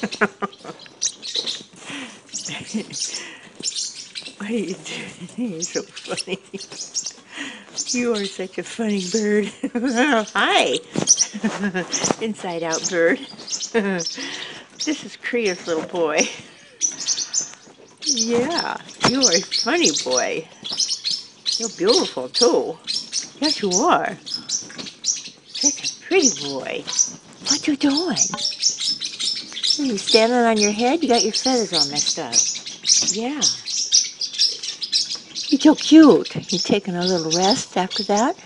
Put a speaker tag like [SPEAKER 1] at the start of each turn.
[SPEAKER 1] what are you doing? You're so funny. You are such a funny bird. Hi. Inside out bird. this is Kriya's little boy. Yeah, you are a funny boy. You're beautiful too. Yes, you are. Such a pretty boy. What you doing? You standing on your head? You got your feathers all messed up. Yeah. You're so cute. You taking a little rest after that?